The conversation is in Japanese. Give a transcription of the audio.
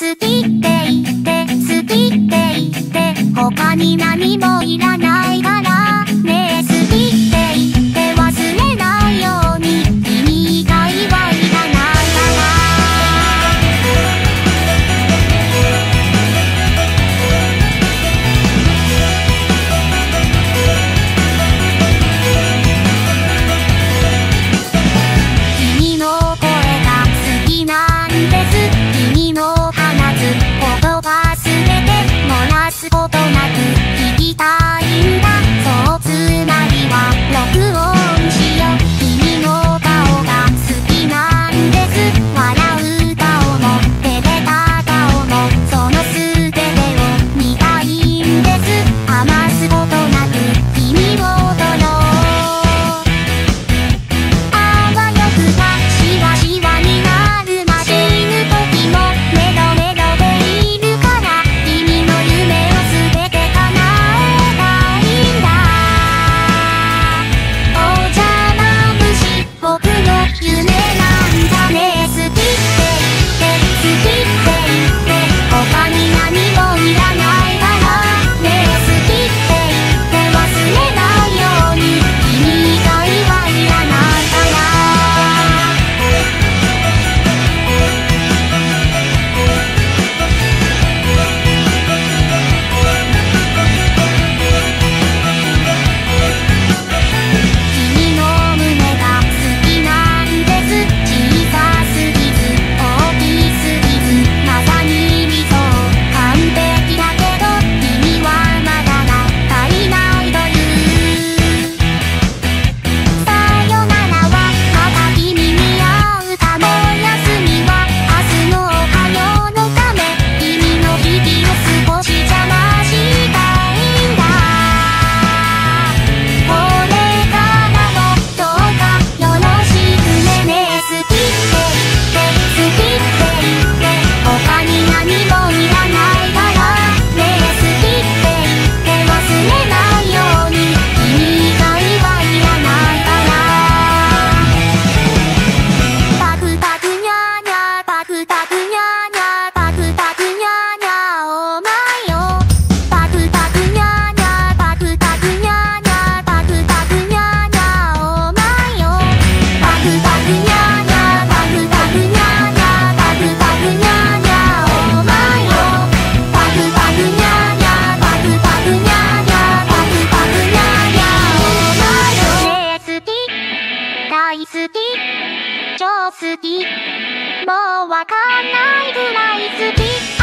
好きって言って好きって言って他に何もいらない。となく聞きたいんだ。そうつまりは6をき。もうわかんないぐらい好き。